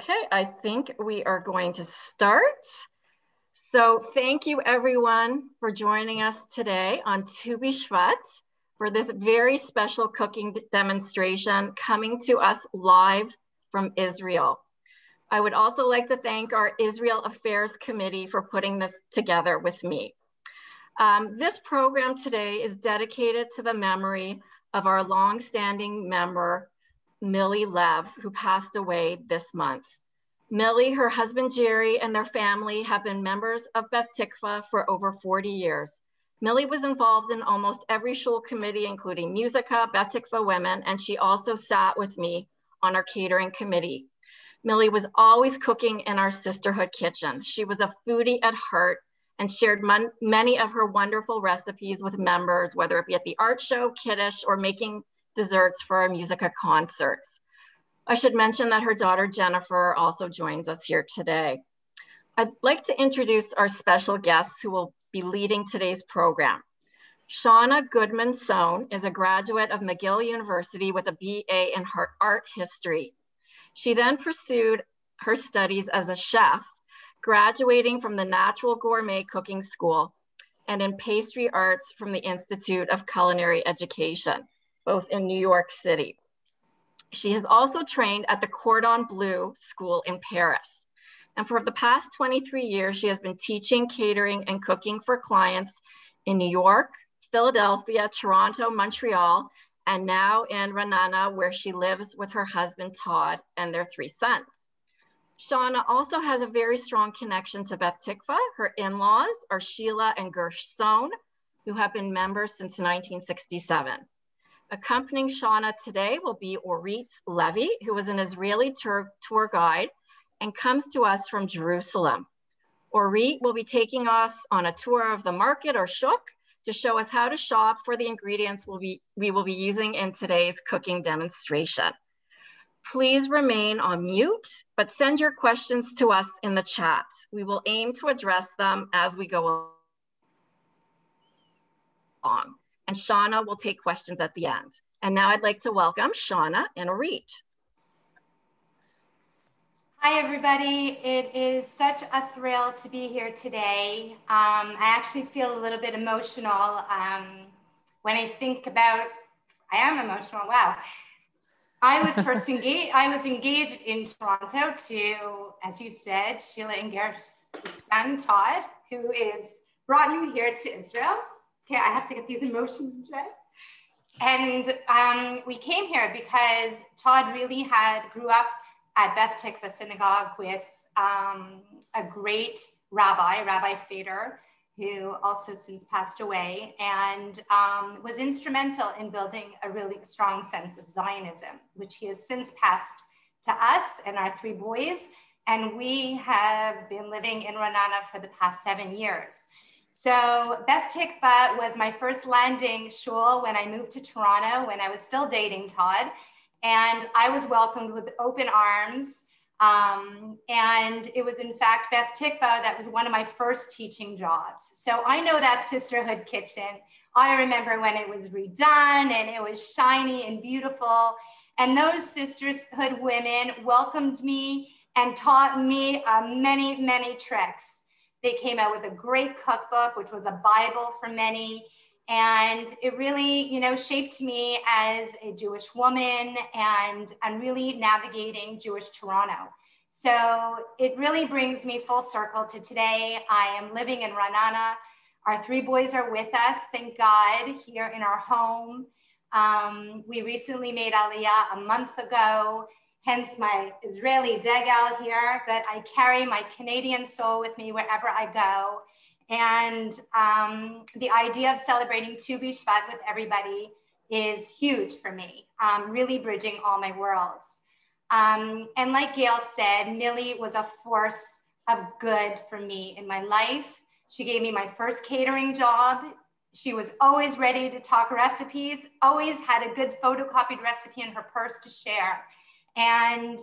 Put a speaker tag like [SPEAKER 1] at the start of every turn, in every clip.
[SPEAKER 1] Okay, I think we are going to start. So thank you everyone for joining us today on Tu B'Shvat for this very special cooking demonstration coming to us live from Israel. I would also like to thank our Israel Affairs Committee for putting this together with me. Um, this program today is dedicated to the memory of our longstanding member, Millie Lev, who passed away this month. Millie, her husband Jerry, and their family have been members of Beth Tikvah for over 40 years. Millie was involved in almost every shul committee, including Musica, Beth Tikva Women, and she also sat with me on our catering committee. Millie was always cooking in our sisterhood kitchen. She was a foodie at heart and shared many of her wonderful recipes with members, whether it be at the art show, Kiddush, or making desserts for our Musica concerts. I should mention that her daughter Jennifer also joins us here today. I'd like to introduce our special guests who will be leading today's program. Shawna Goodman-Sone is a graduate of McGill University with a BA in art history. She then pursued her studies as a chef, graduating from the Natural Gourmet Cooking School and in pastry arts from the Institute of Culinary Education both in New York City. She has also trained at the Cordon Bleu School in Paris. And for the past 23 years, she has been teaching catering and cooking for clients in New York, Philadelphia, Toronto, Montreal, and now in Ra'anana, where she lives with her husband, Todd, and their three sons. Shawna also has a very strong connection to Beth Tikvah. Her in-laws are Sheila and Gersh who have been members since 1967. Accompanying Shawna today will be Orit Levi, who is an Israeli tour, tour guide and comes to us from Jerusalem. Orit will be taking us on a tour of the market or shuk to show us how to shop for the ingredients we'll be, we will be using in today's cooking demonstration. Please remain on mute, but send your questions to us in the chat. We will aim to address them as we go along and Shawna will take questions at the end. And now I'd like to welcome Shawna and Orit.
[SPEAKER 2] Hi, everybody. It is such a thrill to be here today. Um, I actually feel a little bit emotional um, when I think about, I am emotional, wow. I was first engaged, I was engaged in Toronto to, as you said, Sheila and Gersh's son, Todd, who is brought me here to Israel okay, I have to get these emotions in check. And um, we came here because Todd really had grew up at Beth Tikvah Synagogue with um, a great rabbi, Rabbi Fader, who also since passed away and um, was instrumental in building a really strong sense of Zionism, which he has since passed to us and our three boys. And we have been living in Ra'anana for the past seven years. So Beth Tikvah was my first landing shul when I moved to Toronto when I was still dating Todd. And I was welcomed with open arms. Um, and it was in fact Beth Tikvah that was one of my first teaching jobs. So I know that sisterhood kitchen. I remember when it was redone and it was shiny and beautiful. And those sisterhood women welcomed me and taught me uh, many, many tricks. They came out with a great cookbook, which was a Bible for many. And it really, you know, shaped me as a Jewish woman and, and really navigating Jewish Toronto. So it really brings me full circle to today. I am living in Ra'anana. Our three boys are with us, thank God, here in our home. Um, we recently made Aliyah a month ago hence my Israeli degel here, but I carry my Canadian soul with me wherever I go. And um, the idea of celebrating Tu B'Shvat with everybody is huge for me, um, really bridging all my worlds. Um, and like Gail said, Millie was a force of good for me in my life. She gave me my first catering job. She was always ready to talk recipes, always had a good photocopied recipe in her purse to share and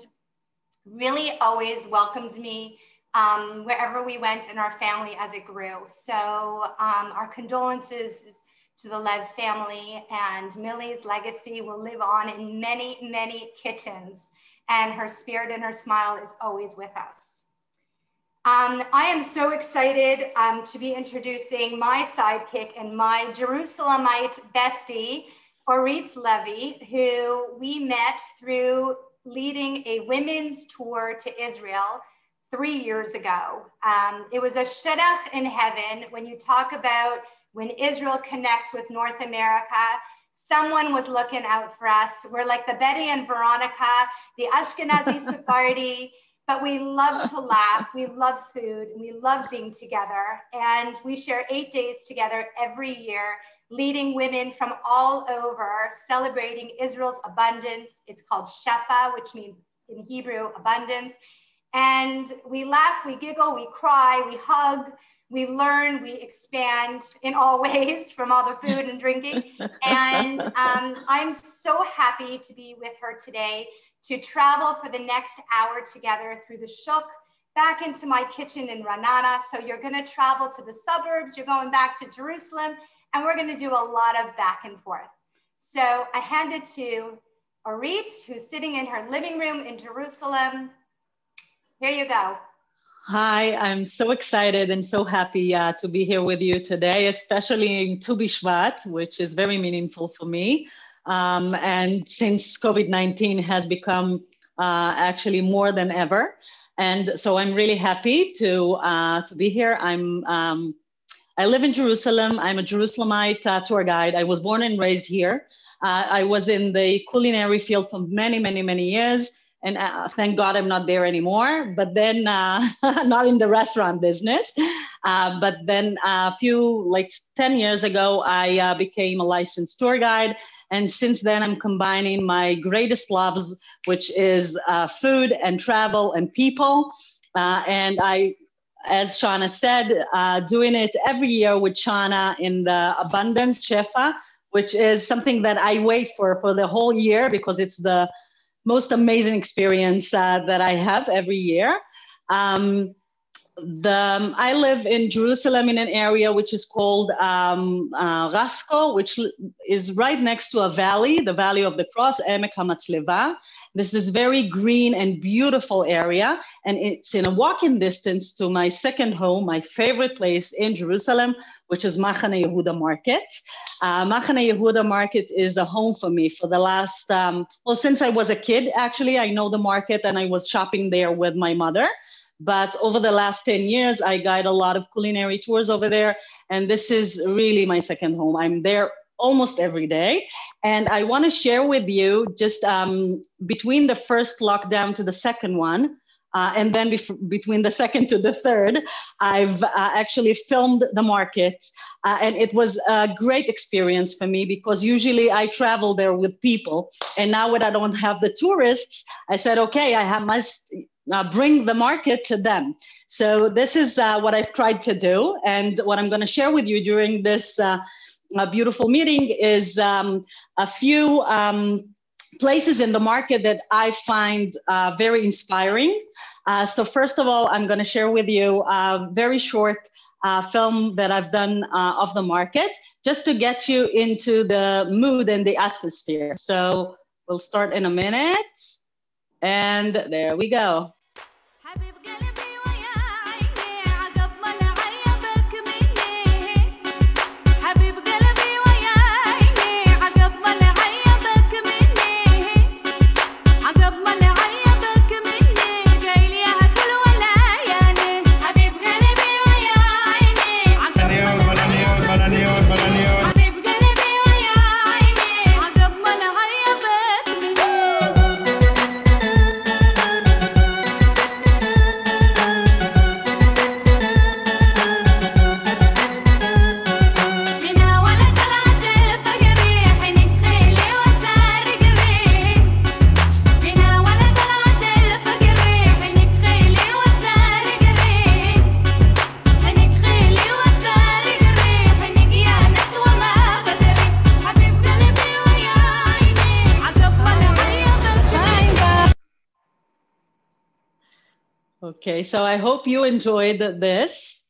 [SPEAKER 2] really always welcomed me um, wherever we went in our family as it grew. So um, our condolences to the Lev family and Millie's legacy will live on in many, many kitchens and her spirit and her smile is always with us. Um, I am so excited um, to be introducing my sidekick and my Jerusalemite bestie, Orit Levi, who we met through leading a women's tour to Israel three years ago. Um, it was a shidduch in heaven when you talk about when Israel connects with North America. Someone was looking out for us. We're like the Betty and Veronica, the Ashkenazi Sephardi, but we love to laugh. We love food. We love being together. And we share eight days together every year, leading women from all over, celebrating Israel's abundance. It's called Shefa, which means in Hebrew, abundance. And we laugh, we giggle, we cry, we hug, we learn, we expand in all ways from all the food and drinking. and um, I'm so happy to be with her today to travel for the next hour together through the Shuk, back into my kitchen in Ra'anana. So you're going to travel to the suburbs, you're going back to Jerusalem, and we're going to do a lot of back and forth. So I hand it to Orit, who's sitting in her living room in Jerusalem. Here you go.
[SPEAKER 3] Hi, I'm so excited and so happy uh, to be here with you today, especially in Tu B'Shvat, which is very meaningful for me. Um, and since COVID 19 has become uh, actually more than ever. And so I'm really happy to, uh, to be here. I'm, um, I live in Jerusalem. I'm a Jerusalemite uh, tour guide. I was born and raised here. Uh, I was in the culinary field for many, many, many years and uh, thank God I'm not there anymore. But then, uh, not in the restaurant business. Uh, but then a few, like 10 years ago, I uh, became a licensed tour guide. And since then, I'm combining my greatest loves, which is uh, food and travel and people. Uh, and I, as Shawna said, doing it every year with Shawna in the Abundance Shefa, which is something that I wait for for the whole year because it's the most amazing experience uh, that I have every year. Um, the, um, I live in Jerusalem in an area which is called um, uh, Rasko, which is right next to a valley, the Valley of the Cross, Emek HaMatzleva. This is very green and beautiful area, and it's in a walking distance to my second home, my favorite place in Jerusalem, which is Machane Yehuda Market. Uh, Machane Yehuda Market is a home for me for the last, um, well, since I was a kid, actually, I know the market and I was shopping there with my mother. But over the last 10 years, I guide a lot of culinary tours over there. And this is really my second home. I'm there almost every day. And I want to share with you just um, between the first lockdown to the second one, uh, and then bef- between the second to the third, I've uh, actually filmed the market. Uh, and it was a great experience for me because usually I travel there with people. And now when I don't have the tourists, I said, okay, I have, must uh, bring the market to them. So this is uh, what I've tried to do. And what I'm going to share with you during this uh, beautiful meeting is um, a few um, places in the market that I find uh, very inspiring. Uh, so first of all, I'm going to share with you a very short uh, film that I've done of the market, just to get you into the mood and the atmosphere. So we'll start in a minute. And there we go. So I hope you enjoyed this.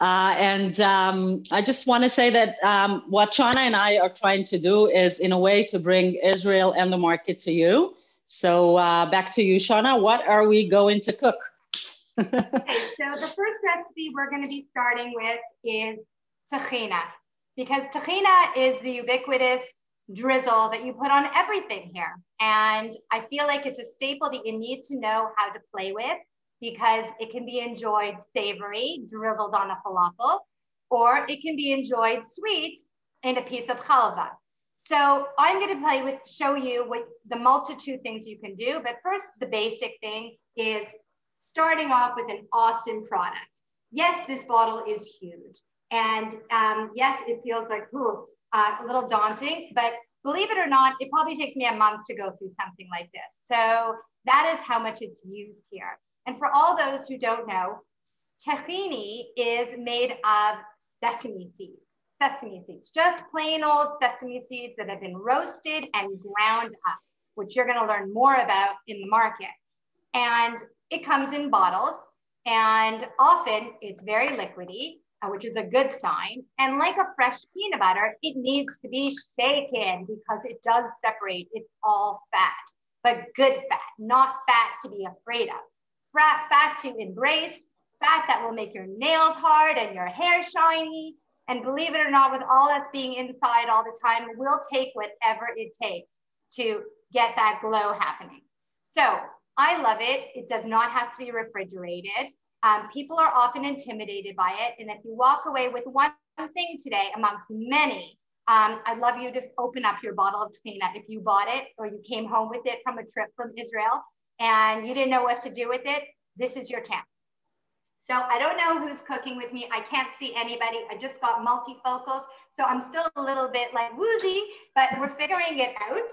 [SPEAKER 3] Uh, and um, I just want to say that um, what Shawna and I are trying to do is, in a way, to bring Israel and the market to you. So uh, back to you, Shawna. What are we going to cook?
[SPEAKER 2] okay, so the first recipe we're going to be starting with is tahina, because tahina is the ubiquitous drizzle that you put on everything here. And I feel like it's a staple that you need to know how to play with because it can be enjoyed savory, drizzled on a falafel, or it can be enjoyed sweet in a piece of halva. So I'm going to play with, show you what the multitude things you can do. But first, the basic thing is starting off with an awesome product. Yes, this bottle is huge. And um, yes, it feels like ooh, uh, a little daunting, but believe it or not, it probably takes me a month to go through something like this. So that is how much it's used here. And for all those who don't know, tahini is made of sesame seeds. Sesame seeds, just plain old sesame seeds that have been roasted and ground up, which you're going to learn more about in the market. And it comes in bottles, and often it's very liquidy, uh, which is a good sign. And like a fresh peanut butter, it needs to be shaken because it does separate. It's all fat, but good fat, not fat to be afraid of. Fat, to embrace, fat that will make your nails hard and your hair shiny. And believe it or not, with all us being inside all the time, we'll take whatever it takes to get that glow happening. So I love it. It does not have to be refrigerated. Um, people are often intimidated by it. And if you walk away with one thing today amongst many, um, I'd love you to open up your bottle of tahina if you bought it or you came home with it from a trip from Israel and you didn't know what to do with it. This is your chance. So I don't know who's cooking with me. I can't see anybody. I just got multifocals. So I'm still a little bit like woozy, but we're figuring it out.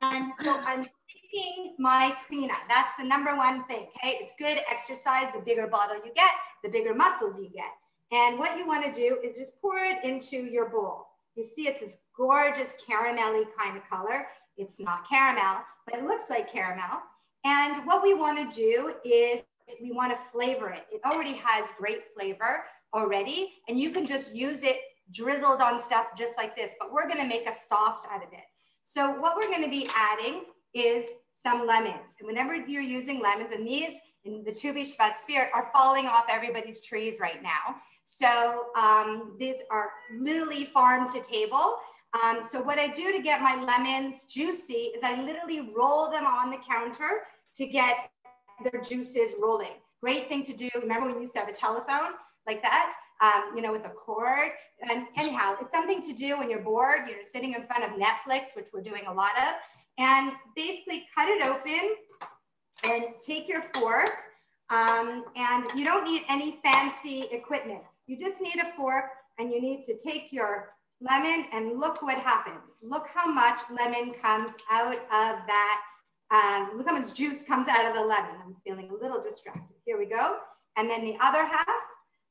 [SPEAKER 2] And so I'm taking my tahina. That's the number one thing, okay? It's good exercise. The bigger bottle you get, the bigger muscles you get. And what you wanna do is just pour it into your bowl. You see it's this gorgeous caramelly kind of color. It's not caramel, but it looks like caramel. And what we wanna do is we wanna flavor it. It already has great flavor already, and you can just use it drizzled on stuff just like this, but we're gonna make a sauce out of it. So what we're gonna be adding is some lemons. And whenever you're using lemons, and these in the Tu B'Shvat spirit are falling off everybody's trees right now. So um, these are literally farm to table. Um, so what I do to get my lemons juicy is I literally roll them on the counter to get their juices rolling. Great thing to do. Remember we used to have a telephone like that, um, you know, with a cord. And anyhow, it's something to do when you're bored, you're sitting in front of Netflix, which we're doing a lot of and basically cut it open and take your fork. Um, and you don't need any fancy equipment. You just need a fork and you need to take your lemon and look what happens. Look how much lemon comes out of that. Um, look how much juice comes out of the lemon. I'm feeling a little distracted. Here we go. And then the other half.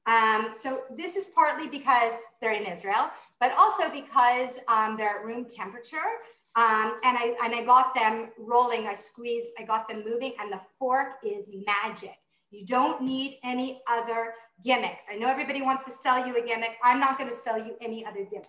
[SPEAKER 2] Um, so this is partly because they're in Israel, but also because um, they're at room temperature. Um, and I and I got them rolling. I squeezed. I got them moving, and the fork is magic. You don't need any other gimmicks. I know everybody wants to sell you a gimmick. I'm not going to sell you any other gimmick.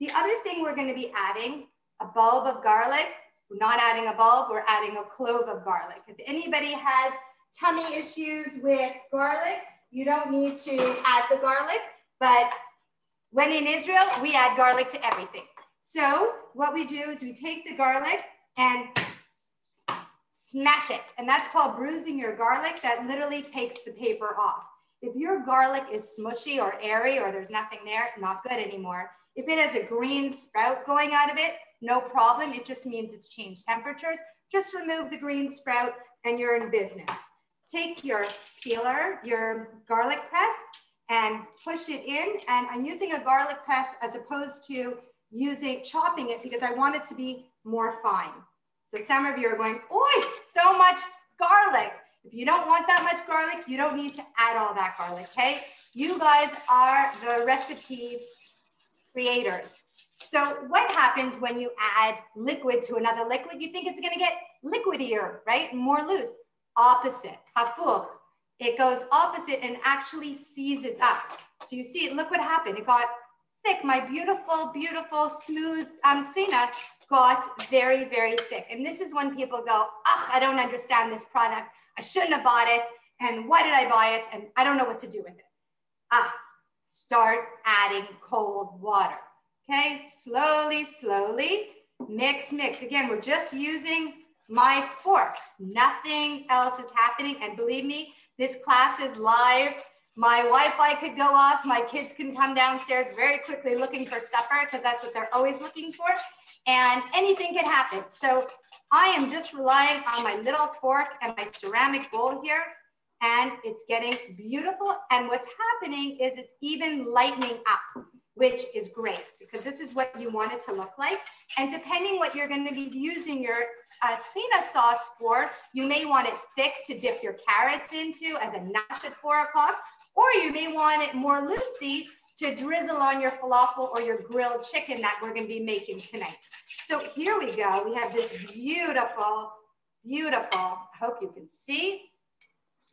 [SPEAKER 2] The other thing we're going to be adding a bulb of garlic. We're not adding a bulb. We're adding a clove of garlic. If anybody has tummy issues with garlic, you don't need to add the garlic. But when in Israel, we add garlic to everything. So what we do is we take the garlic and smash it. And that's called bruising your garlic. That literally takes the paper off. If your garlic is smushy or airy or there's nothing there, not good anymore. If it has a green sprout going out of it, no problem. It just means it's changed temperatures. Just remove the green sprout and you're in business. Take your peeler, your garlic press, and push it in. And I'm using a garlic press as opposed to using chopping it because I want it to be more fine. So some of you are going, oi, so much garlic. If you don't want that much garlic, you don't need to add all that garlic, okay? You guys are the recipe creators. So what happens when you add liquid to another liquid? You think it's gonna get liquidier, right? More loose. Opposite, hafuch. It goes opposite and actually seizes up. So you see, look what happened. It got thick. My beautiful, beautiful, smooth um, tahina got very, very thick. And this is when people go, ugh, I don't understand this product. I shouldn't have bought it. And why did I buy it? And I don't know what to do with it. Ah, start adding cold water. Okay, slowly, slowly, mix, mix. Again, we're just using my fork. Nothing else is happening. And believe me, this class is live. My Wi-Fi could go off. My kids can come downstairs very quickly looking for supper because that's what they're always looking for. And anything can happen. So I am just relying on my little fork and my ceramic bowl here and it's getting beautiful. And what's happening is it's even lightening up, which is great because this is what you want it to look like. And depending what you're gonna be using your uh, sauce for, you may want it thick to dip your carrots into as a nash at four o'clock, or you may want it more loosey to drizzle on your falafel or your grilled chicken that we're gonna be making tonight. So here we go. We have this beautiful, beautiful, I hope you can see,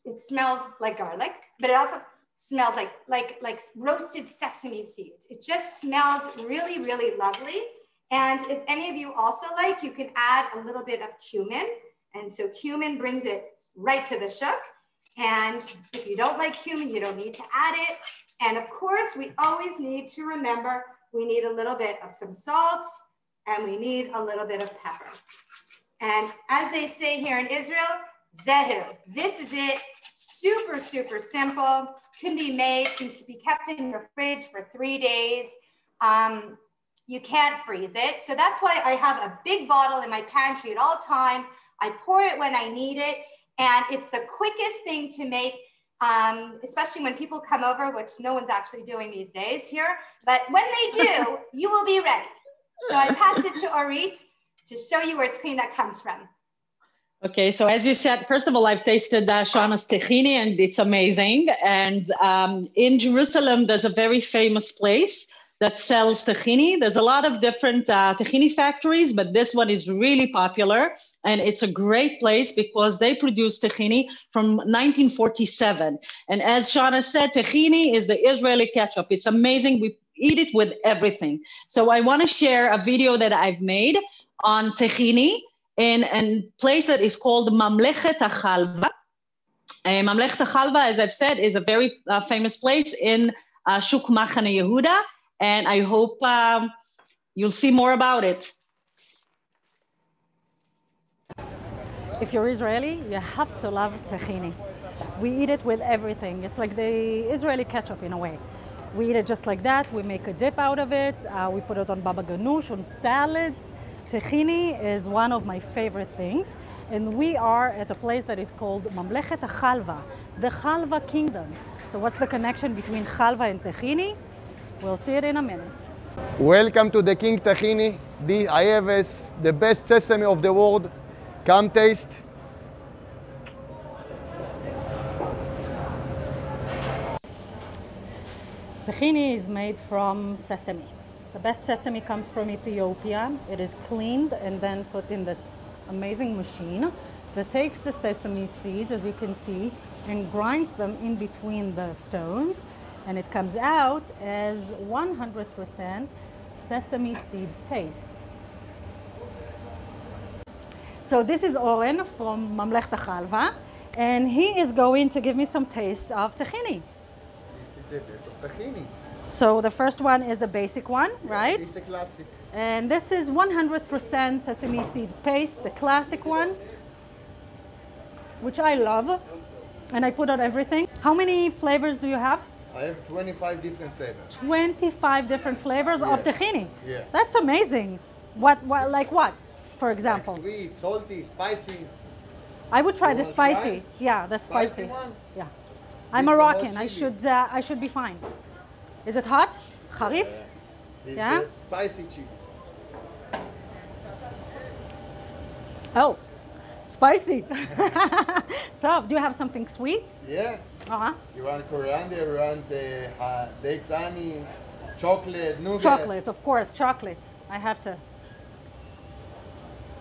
[SPEAKER 2] it smells like garlic, but it also smells like, like, like roasted sesame seeds. It just smells really, really lovely. And if any of you also like, you can add a little bit of cumin. And so cumin brings it right to the shuk. And if you don't like cumin, you don't need to add it. And of course, we always need to remember we need a little bit of some salt and we need a little bit of pepper. And as they say here in Israel, zehu, this is it super, super simple, can be made, can be kept in your fridge for three days. Um, you can't freeze it. So that's why I have a big bottle in my pantry at all times. I pour it when I need it. And it's the quickest thing to make, um, especially when people come over, which no one's actually doing these days here. But when they do, you will be ready. So I pass it to Orit to show you where tahina comes from.
[SPEAKER 3] Okay, so as you said, first of all, I've tasted uh, Shawna's tahini and it's amazing. And um, in Jerusalem, there's a very famous place that sells tahini. There's a lot of different uh, tahini factories, but this one is really popular. And it's a great place because they produce tahini from 1947. And as Shana said, tahini is the Israeli ketchup. It's amazing. We eat it with everything. So I want to share a video that I've made on tahini in a place that is called Mamlechet HaChalva. Uh, Mamlechet HaChalva, as I've said, is a very uh, famous place in uh, Shuk Machane Yehuda, and I hope um, you'll see more about it.
[SPEAKER 4] If you're Israeli, you have to love tahini. We eat it with everything. It's like the Israeli ketchup in a way. We eat it just like that. We make a dip out of it. Uh, we put it on baba ganoush, on salads. Tahini is one of my favorite things. And we are at a place that is called Mamlechet Chalva, the Chalva Kingdom. So what's the connection between Chalva and Tahini? We'll see it in a minute.
[SPEAKER 5] Welcome to the King Tahini. The, I have a, the best sesame of the world. Come taste.
[SPEAKER 4] Tahini is made from sesame. The best sesame comes from Ethiopia. It is cleaned and then put in this amazing machine that takes the sesame seeds, as you can see, and grinds them in between the stones. And it comes out as 100% sesame seed paste. So this is Oren from Mamlech Chalva, and he is going to give me some taste of tahini.
[SPEAKER 5] This is the best of tahini.
[SPEAKER 4] So the first one is the basic one, right?
[SPEAKER 5] It's the classic.
[SPEAKER 4] And this is 100% sesame seed paste, the classic one, which I love. And I put on everything. How many flavors do you have?
[SPEAKER 5] I have 25 different flavors.
[SPEAKER 4] 25 different flavors
[SPEAKER 5] Yeah.
[SPEAKER 4] of tahini.
[SPEAKER 5] Yeah.
[SPEAKER 4] That's amazing. What, what, like what, for example?
[SPEAKER 5] Like sweet, salty, spicy.
[SPEAKER 4] I would try the
[SPEAKER 5] wanna try?
[SPEAKER 4] spicy. Yeah, the
[SPEAKER 5] Spicy
[SPEAKER 4] spicy.
[SPEAKER 5] one?
[SPEAKER 4] Yeah. I'm Moroccan. I should, uh, I should be fine. Is it hot? Harif?
[SPEAKER 5] It's
[SPEAKER 4] Yeah?
[SPEAKER 5] spicy chili.
[SPEAKER 4] Oh, spicy. Tough. Do you have something sweet?
[SPEAKER 5] Yeah.
[SPEAKER 4] Uh-huh.
[SPEAKER 5] You want coriander, you want the uh, dates honey, chocolate, nougat.
[SPEAKER 4] Chocolate, of course, chocolate. I have to.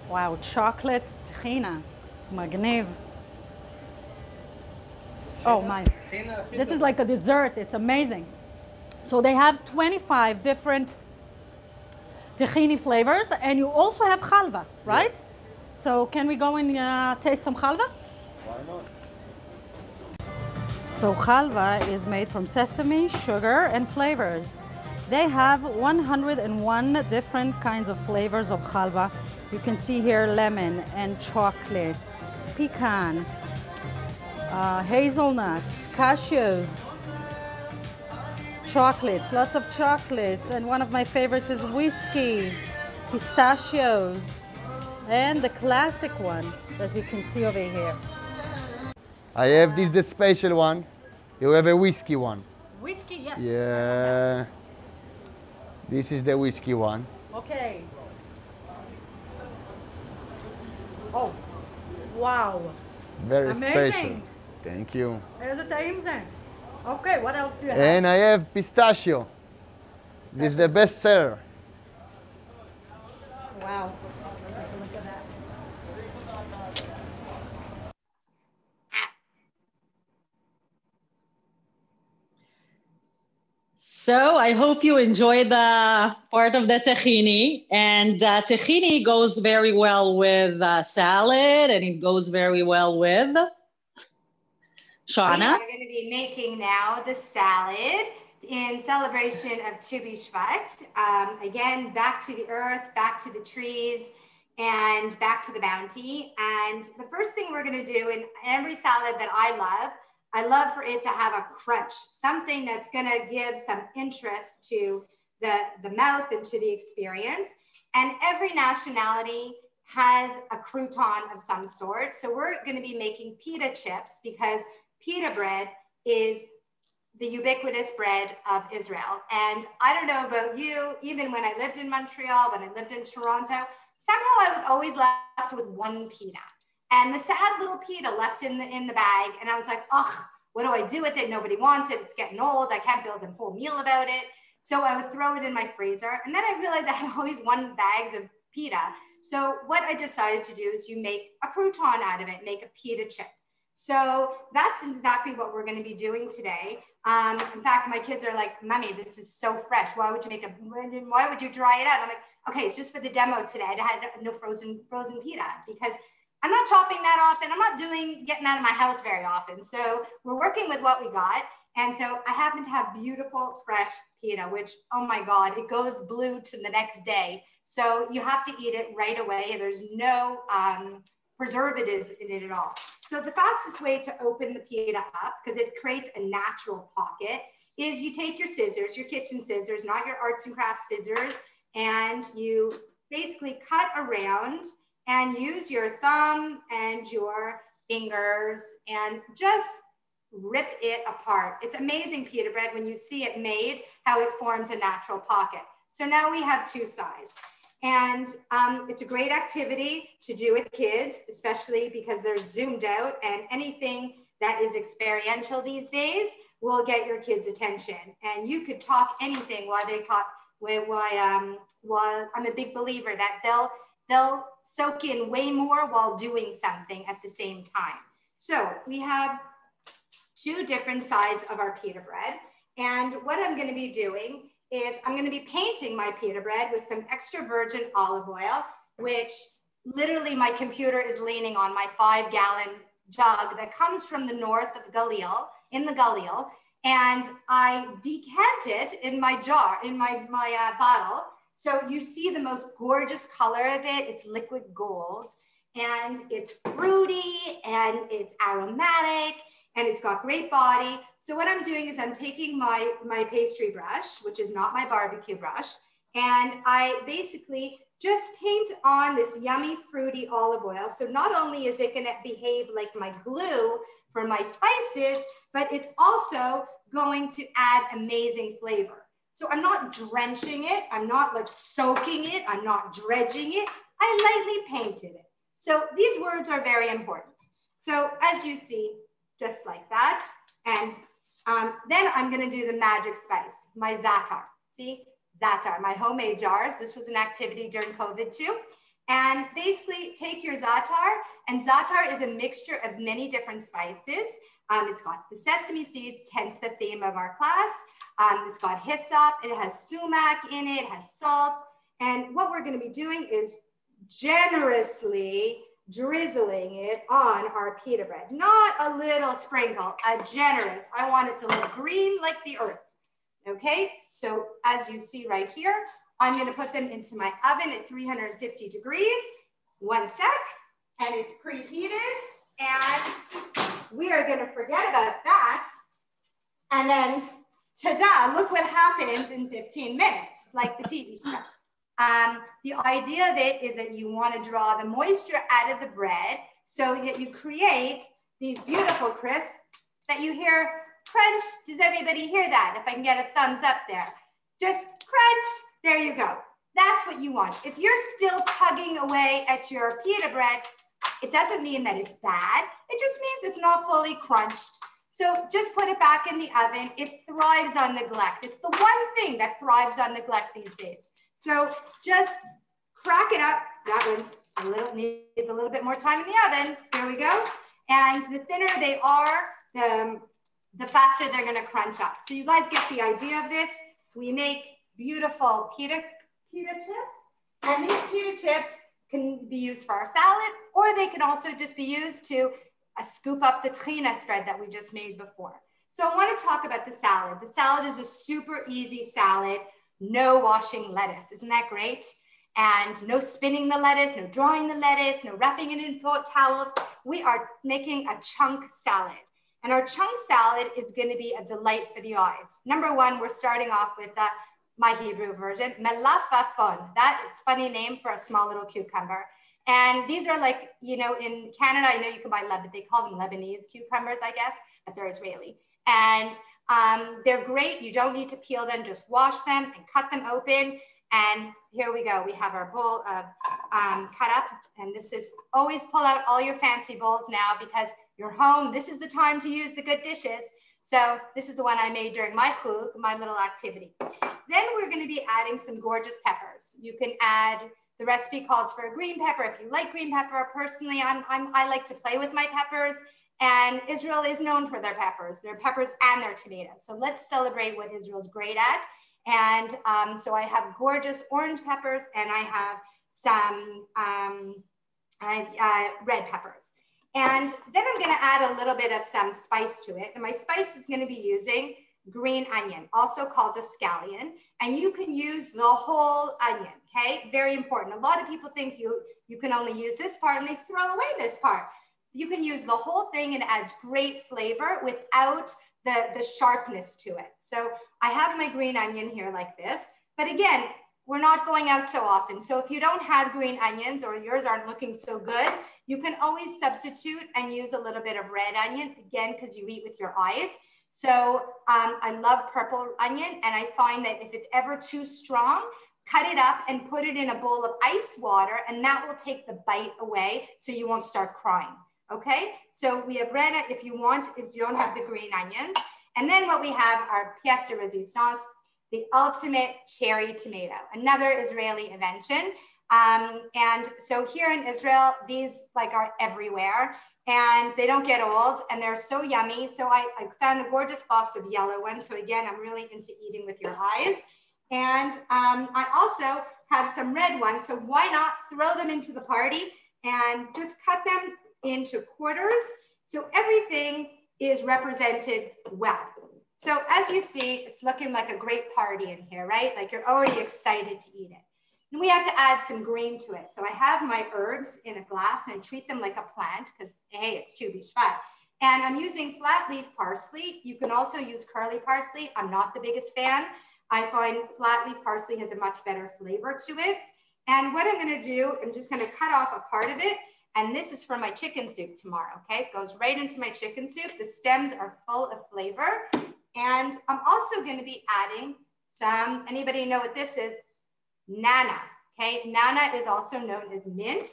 [SPEAKER 4] Wow, chocolate tahina. Magniv. Oh my. This is like a dessert. It's amazing. So they have 25 different tahini flavors, and you also have halva, right? Yeah. So can we go and uh, taste some halva?
[SPEAKER 5] Why not?
[SPEAKER 4] So halva is made from sesame, sugar, and flavors. They have 101 different kinds of flavors of halva. You can see here lemon and chocolate, pecan, uh, hazelnut, cashews, chocolates, lots of chocolates. And one of my favorites is whiskey, pistachios, and the classic one, as you can see over here.
[SPEAKER 5] I have this the special one. You have a whiskey one.
[SPEAKER 4] Whiskey, yes.
[SPEAKER 5] Yeah. This is the whiskey one.
[SPEAKER 4] Okay. Oh, wow.
[SPEAKER 5] Very
[SPEAKER 4] Amazing.
[SPEAKER 5] special. Thank you.
[SPEAKER 4] איזה טעים זה. Okay, what else do you have?
[SPEAKER 5] And I have pistachio. This is the best seller.
[SPEAKER 4] Wow.
[SPEAKER 3] So I hope you enjoy the part of the tahini. And uh, tahini goes very well with uh, salad and it goes very well with Shawna.
[SPEAKER 2] We are going to be making now the salad in celebration of Tu B'Shvat. Um, again, back to the earth, back to the trees, and back to the bounty. And the first thing we're going to do in every salad that I love I love for it to have a crunch, something that's going to give some interest to the, the mouth and to the experience. And every nationality has a crouton of some sort. So we're going to be making pita chips because pita bread is the ubiquitous bread of Israel. And I don't know about you, even when I lived in Montreal, when I lived in Toronto, somehow I was always left with one pita and the sad little pita left in the in the bag. And I was like, ugh, what do I do with it? Nobody wants it. It's getting old. I can't build a whole meal about it. So I would throw it in my freezer. And then I realized I had always one bags of pita. So what I decided to do is you make a crouton out of it, make a pita chip. So that's exactly what we're going to be doing today. Um, in fact, my kids are like, "Mommy, this is so fresh. Why would you make a? Why would you dry it out?" I'm like, "Okay, it's just for the demo today. I had no frozen frozen pita because I'm not chopping that often. I'm not doing getting out of my house very often. So we're working with what we got. And so I happen to have beautiful fresh pita, which, oh my God, it goes blue to the next day. So you have to eat it right away. There's no um, preservatives in it at all. So the fastest way to open the pita up, because it creates a natural pocket, is you take your scissors, your kitchen scissors, not your arts and crafts scissors, and you basically cut around and use your thumb and your fingers and just rip it apart. It's amazing pita bread when you see it made, how it forms a natural pocket. So now we have two sides. And um, it's a great activity to do with kids, especially because they're zoomed out and anything that is experiential these days will get your kids' attention. And you could talk anything while they talk, why, um, while I'm a big believer that they'll they'll soak in way more while doing something at the same time. So we have two different sides of our pita bread. And what I'm gonna be doing is I'm gonna be painting my pita bread with some extra virgin olive oil, which literally my computer is leaning on my five gallon jug that comes from the north of Galil, in the Galil. And I decant it in my jar, in my, my uh, bottle, so you see the most gorgeous color of it. It's liquid gold and it's fruity and it's aromatic and it's got great body. So what I'm doing is I'm taking my, my pastry brush, which is not my barbecue brush, and I basically just paint on this yummy fruity olive oil. So not only is it gonna behave like my glue for my spices, but it's also going to add amazing flavor. So I'm not drenching it. I'm not like soaking it. I'm not dredging it. I lightly painted it. So these words are very important. So as you see, just like that. And um, then I'm gonna do the magic spice, my za'atar. See, za'atar, my homemade jars. This was an activity during COVID too. And basically take your za'atar, and za'atar is a mixture of many different spices. Um, it's got the sesame seeds, hence the theme of our class. Um, it's got hyssop, it has sumac in it, it has salt. And what we're gonna be doing is generously drizzling it on our pita bread. Not a little sprinkle, a generous. I want it to look green like the earth. Okay, so as you see right here, I'm gonna put them into my oven at 350 degrees. One sec, and it's preheated. And we are gonna forget about that. And then, ta-da, look what happens in 15 minutes, like the TV show. Um, the idea of it is that you want to draw the moisture out of the bread so that you create these beautiful crisps that you hear crunch. Does everybody hear that? If I can get a thumbs up there. Just crunch. There you go. That's what you want. If you're still tugging away at your pita bread, it doesn't mean that it's bad. It just means it's not fully crunched. So just put it back in the oven. It thrives on neglect. It's the one thing that thrives on neglect these days. So just crack it up. That one's a little needs a little bit more time in the oven. There we go. And the thinner they are, the, the faster they're gonna crunch up. So you guys get the idea of this. We make beautiful pita, pita chips. And these pita chips can be used for our salad, or they can also just be used to uh, scoop up the tahina spread that we just made before. So I wanna talk about the salad. The salad is a super easy salad no washing lettuce. Isn't that great? And no spinning the lettuce, no drawing the lettuce, no wrapping it in towels. We are making a chunk salad. And our chunk salad is going to be a delight for the eyes. Number one, we're starting off with uh, my Hebrew version, melafafon. That is funny name for a small little cucumber. And these are like, you know, in Canada, I know you can buy, Leb- they call them Lebanese cucumbers, I guess, but they're Israeli. And um, they're great. You don't need to peel them, just wash them and cut them open. And here we go. We have our bowl of um, cut up. And this is always pull out all your fancy bowls now because you're home. This is the time to use the good dishes. So this is the one I made during my food, my little activity. Then we're gonna be adding some gorgeous peppers. You can add, the recipe calls for a green pepper. If you like green pepper, personally, I'm, I'm, I like to play with my peppers. And Israel is known for their peppers, their peppers and their tomatoes. So let's celebrate what Israel's great at. And um, so I have gorgeous orange peppers and I have some um, uh, red peppers. And then I'm gonna add a little bit of some spice to it. And my spice is gonna be using green onion, also called a scallion. And you can use the whole onion, okay? Very important. A lot of people think you, you can only use this part and they throw away this part. You can use the whole thing and adds great flavor without the, the sharpness to it. So I have my green onion here like this, but again, we're not going out so often. So if you don't have green onions or yours aren't looking so good, you can always substitute and use a little bit of red onion, again, because you eat with your eyes. So um, I love purple onion and I find that if it's ever too strong, cut it up and put it in a bowl of ice water and that will take the bite away so you won't start crying. Okay, so we have red if you want, if you don't have the green onions. And then what we have are pièce de résistance, the ultimate cherry tomato, another Israeli invention. Um, and so here in Israel, these like are everywhere and they don't get old and they're so yummy. So I, I found a gorgeous box of yellow ones. So again, I'm really into eating with your eyes. And um, I also have some red ones. So why not throw them into the party and just cut them into quarters. So everything is represented well. So as you see, it's looking like a great party in here, right? Like you're already excited to eat it. And we have to add some green to it. So I have my herbs in a glass and treat them like a plant because hey, it's Tu B'Shvat. And I'm using flat leaf parsley. You can also use curly parsley. I'm not the biggest fan. I find flat leaf parsley has a much better flavor to it. And what I'm gonna do, I'm just gonna cut off a part of it and this is for my chicken soup tomorrow, okay? It goes right into my chicken soup. The stems are full of flavor. And I'm also gonna be adding some, anybody know what this is? Nana, okay? Nana is also known as mint.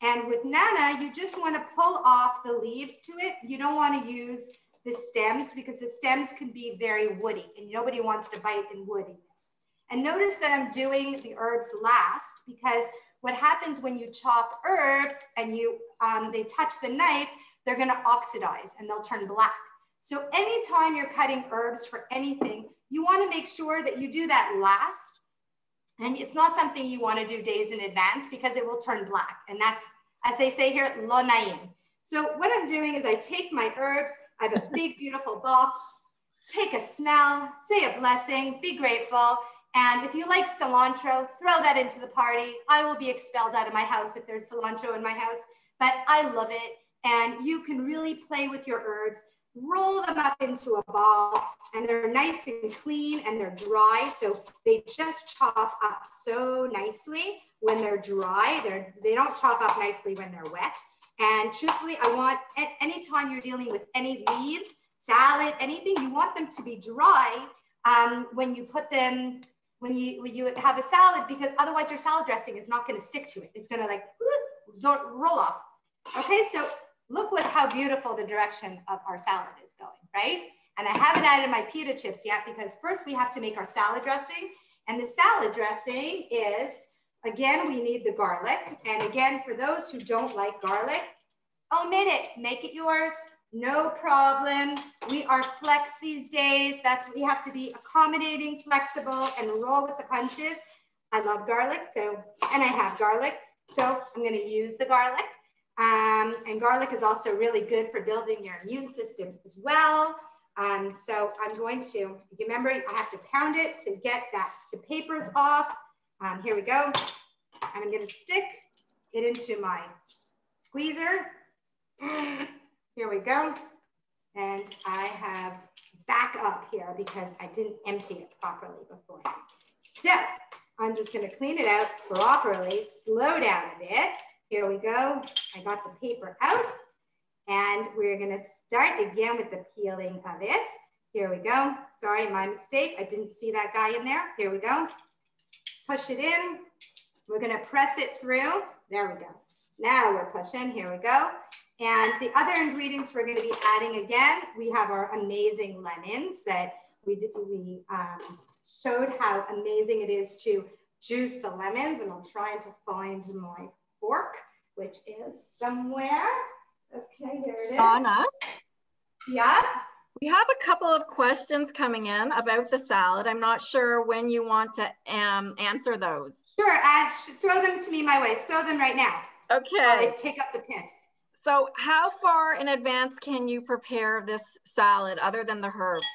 [SPEAKER 2] And with Nana, you just wanna pull off the leaves to it. You don't wanna use the stems because the stems can be very woody and nobody wants to bite in woodiness. And notice that I'm doing the herbs last because what happens when you chop herbs and you um, they touch the knife, they're gonna oxidize and they'll turn black. So anytime you're cutting herbs for anything, you wanna make sure that you do that last. And it's not something you wanna do days in advance because it will turn black. And that's, as they say here, lo naim. So what I'm doing is I take my herbs, I have a big, beautiful bowl, take a smell, say a blessing, be grateful. And if you like cilantro, throw that into the party. I will be expelled out of my house if there's cilantro in my house, but I love it. And you can really play with your herbs, roll them up into a ball, and they're nice and clean and they're dry. So they just chop up so nicely when they're dry. They're, they don't chop up nicely when they're wet. And truthfully, I want at any time you're dealing with any leaves, salad, anything, you want them to be dry um, when you put them, when you, when you have a salad, because otherwise your salad dressing is not going to stick to it. It's going to like roll off. Okay, so look what how beautiful the direction of our salad is going, right? And I haven't added my pita chips yet because first we have to make our salad dressing. And the salad dressing is Again, we need the garlic. And again, for those who don't like garlic, omit it, make it yours, no problem. We are flex these days. That's what we have to be accommodating, flexible, and roll with the punches. I love garlic, so, and I have garlic. So I'm gonna use the garlic. Um, and garlic is also really good for building your immune system as well. Um, so I'm going to, remember, I have to pound it to get that the papers off. Um, here we go. And I'm gonna stick it into my squeezer. Here we go. And I have back up here because I didn't empty it properly before. So I'm just gonna clean it out properly, slow down a bit. Here we go. I got the paper out and we're gonna start again with the peeling of it. Here we go. Sorry, my mistake. I didn't see that guy in there. Here we go push it in. We're gonna press it through. There we go. Now we're pushing, here we go. And the other ingredients we're gonna be adding again, we have our amazing lemons that we, did, we um, showed how amazing it is to juice the lemons. And I'm trying to find my fork, which is somewhere. Okay, here it is.
[SPEAKER 1] Anna?
[SPEAKER 2] Yeah?
[SPEAKER 1] We have a couple of questions coming in about the salad. I'm not sure when you want to um, answer those.
[SPEAKER 2] Sure, add, throw them to me my way. Throw them right now.
[SPEAKER 1] Okay.
[SPEAKER 2] I take up the pits.
[SPEAKER 1] So how far in advance can you prepare this salad other than the herbs?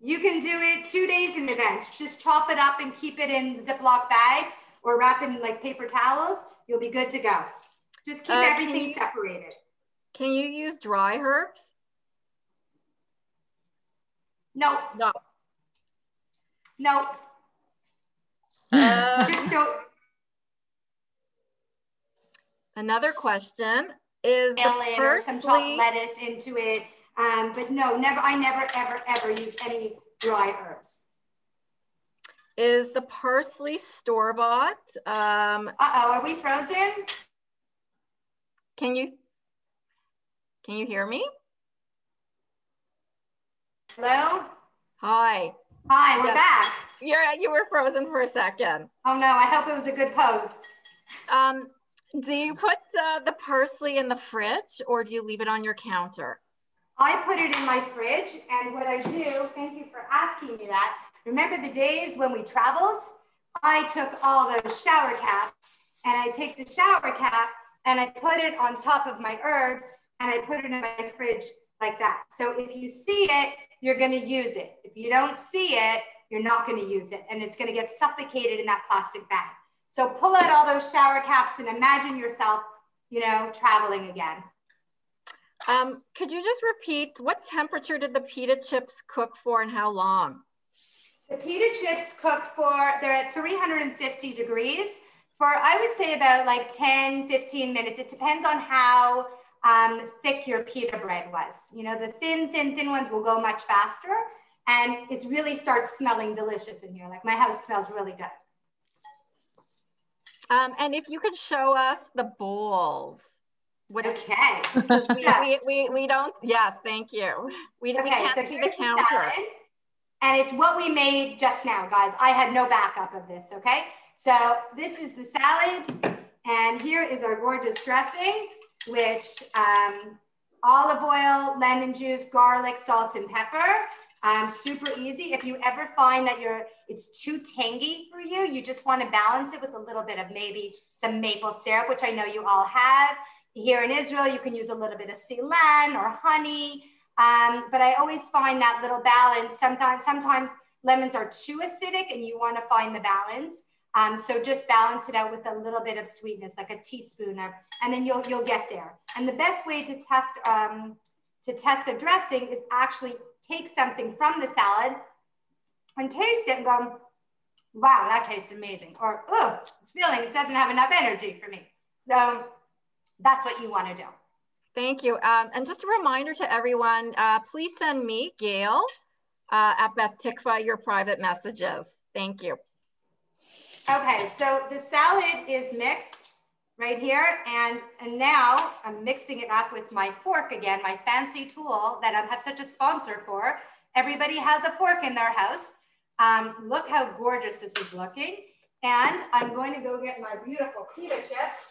[SPEAKER 2] You can do it two days in advance. Just chop it up and keep it in Ziploc bags or wrap it in like paper towels. You'll be good to go. Just keep uh, everything you, separated.
[SPEAKER 1] Can you use dry herbs?
[SPEAKER 2] No.
[SPEAKER 1] No.
[SPEAKER 2] No.
[SPEAKER 1] Uh,
[SPEAKER 2] Just don't.
[SPEAKER 1] Another question is the
[SPEAKER 2] or some chopped lettuce into it. Um, but no, never. I never, ever, ever use any dry herbs.
[SPEAKER 1] Is the parsley store bought? Um,
[SPEAKER 2] uh oh, are we frozen?
[SPEAKER 1] Can you can you hear me?
[SPEAKER 2] Hello?
[SPEAKER 1] Hi.
[SPEAKER 2] Hi, we're back.
[SPEAKER 1] You're, you were frozen for a second.
[SPEAKER 2] Oh no, I hope it was a good pose.
[SPEAKER 1] Um, do you put uh, the parsley in the fridge or do you leave it on your counter?
[SPEAKER 2] I put it in my fridge and what I do, thank you for asking me that. Remember the days when we traveled? I took all those shower caps and I take the shower cap and I put it on top of my herbs and I put it in my fridge like that. So if you see it, you're going to use it. If you don't see it, you're not going to use it and it's going to get suffocated in that plastic bag. So pull out all those shower caps and imagine yourself, you know, traveling again.
[SPEAKER 1] Um, could you just repeat what temperature did the pita chips cook for and how long?
[SPEAKER 2] The pita chips cook for, they're at 350 degrees for, I would say about like 10, 15 minutes. It depends on how um, thick your pita bread was. You know, the thin, thin, thin ones will go much faster and it really starts smelling delicious in here. Like my house smells really good.
[SPEAKER 1] Um, and if you could show us the bowls.
[SPEAKER 2] What, okay.
[SPEAKER 1] we, we, we, we, don't, yes, thank you. We, okay, we can't so see the counter. Salad,
[SPEAKER 2] and it's what we made just now, guys. I had no backup of this, okay? So this is the salad and here is our gorgeous dressing which um, olive oil, lemon juice, garlic, salt, and pepper. Um, super easy. If you ever find that you're it's too tangy for you, you just want to balance it with a little bit of maybe some maple syrup, which I know you all have. Here in Israel, you can use a little bit of silan or honey. Um, but I always find that little balance. Sometimes, sometimes lemons are too acidic and you want to find the balance. Um, so just balance it out with a little bit of sweetness, like a teaspoon of, and then you'll, you'll get there. And the best way to test, um, to test a dressing is actually take something from the salad and taste it and go, wow, that tastes amazing. Or, oh, it's feeling it doesn't have enough energy for me. So that's what you want to do.
[SPEAKER 1] Thank you. Um, and just a reminder to everyone, uh, please send me, Gail, uh, at Beth Tikvah, your private messages. Thank you.
[SPEAKER 2] Okay, so the salad is mixed right here. And, and now I'm mixing it up with my fork again, my fancy tool that I have such a sponsor for. Everybody has a fork in their house. Um, look how gorgeous this is looking. And I'm going to go get my beautiful pita chips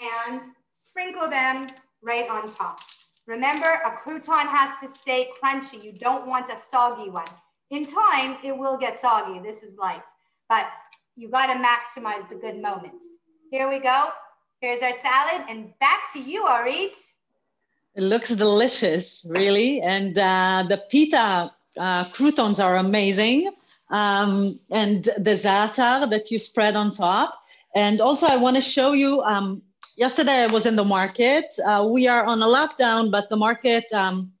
[SPEAKER 2] and sprinkle them right on top. Remember, a crouton has to stay crunchy. You don't want a soggy one. In time, it will get soggy. This is life. But you got to maximize the good moments. Here we go. Here's our salad. And back to you, Orit.
[SPEAKER 3] It looks delicious, really. And uh, the pita uh, croutons are amazing. Um, and the za'atar that you spread on top. And also, I want to show you um, yesterday I was in the market. Uh, we are on a lockdown, but the market um,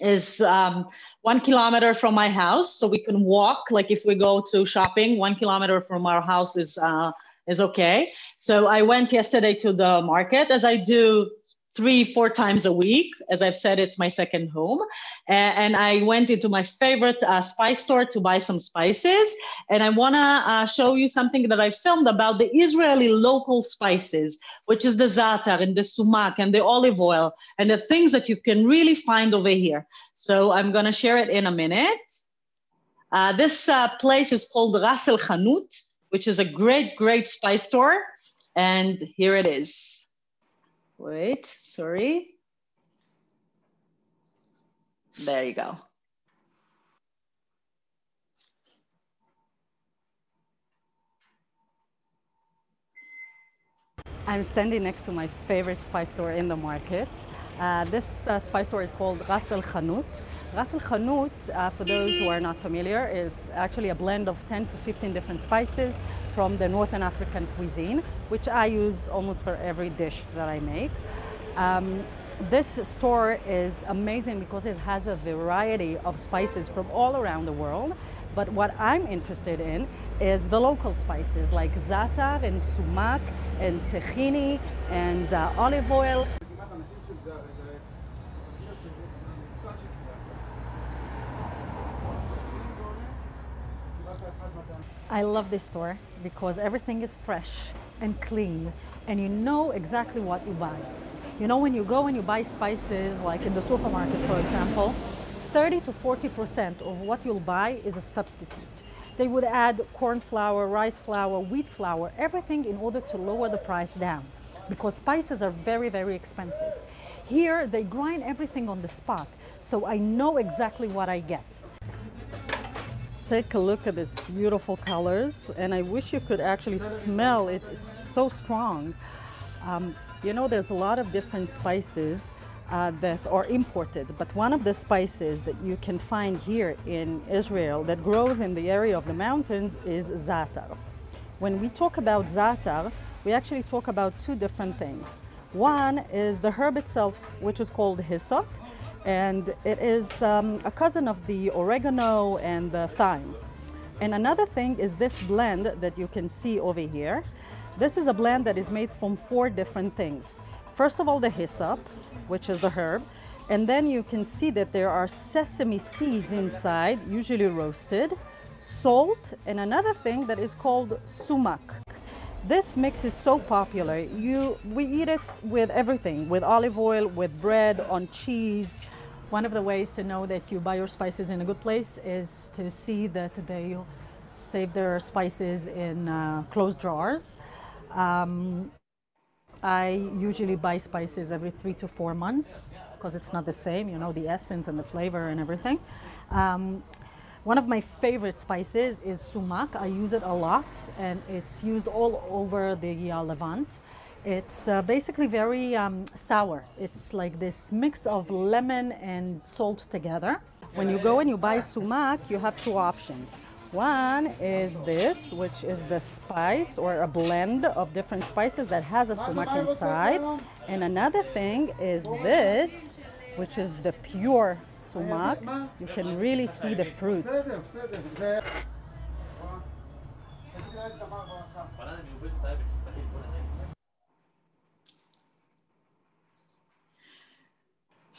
[SPEAKER 3] is um, one kilometer from my house, so we can walk. Like if we go to shopping, one kilometer from our house is uh, is okay. So I went yesterday to the market, as I do three, four times a week. As I've said, it's my second home. And, I went into my favorite uh, spice store to buy some spices. And I want to uh, show you something that I filmed about the Israeli local spices, which is the za'atar and the sumac and the olive oil and the things that you can really find over here. So I'm going to share it in a minute. Uh, this uh, place is called Ras El Hanout, which is a great, great spice store. And here it is. Wait, sorry. There you go.
[SPEAKER 4] I'm standing next to my favorite spice store in the market. Uh, this uh, spice store is called Ras El Hanout. Ras El Hanout, uh, for those who are not familiar, it's actually a blend of 10 to 15 different spices from the Northern African cuisine, which I use almost for every dish that I make. Um, this store is amazing because it has a variety of spices from all around the world. But what I'm interested in is the local spices like za'atar and sumac and tahini and uh, olive oil. I love this store because everything is fresh and clean and you know exactly what you buy. You know, when you go and you buy spices, like in the supermarket, for example, 30 to 40% of what you'll buy is a substitute. They would add corn flour, rice flour, wheat flour, everything in order to lower the price down because spices are very, very expensive. Here, they grind everything on the spot, so I know exactly what I get. Take a look at these beautiful colors, and I wish you could actually smell it. It's so strong. Um, you know, there's a lot of different spices uh, that are imported, but one of the spices that you can find here in Israel that grows in the area of the mountains is za'atar. When we talk about za'atar, we actually talk about two different things. One is the herb itself, which is called hyssop, and it is um, a cousin of the oregano and the thyme. And another thing is this blend that you can see over here. This is a blend that is made from four different things. First of all, the hyssop, which is the herb, and then you can see that there are sesame seeds inside, usually roasted, salt, and another thing that is called sumac. This mix is so popular. You, we eat it with everything, with olive oil, with bread, on cheese. One of the ways to know that you buy your spices in a good place is to see that they save their spices in uh, closed jars. Um, I usually buy spices every three to four months because it's not the same, you know, the essence and the flavor and everything. Um, one of my favorite spices is sumac. I use it a lot and it's used all over the uh, Levant. It's uh, basically very um, sour. It's like this mix of lemon and salt together. When you go and you buy sumac, you have two options. One is this, which is the spice or a blend of different spices that has a sumac inside. And another thing is this, which is the pure sumac. You can really see the fruit.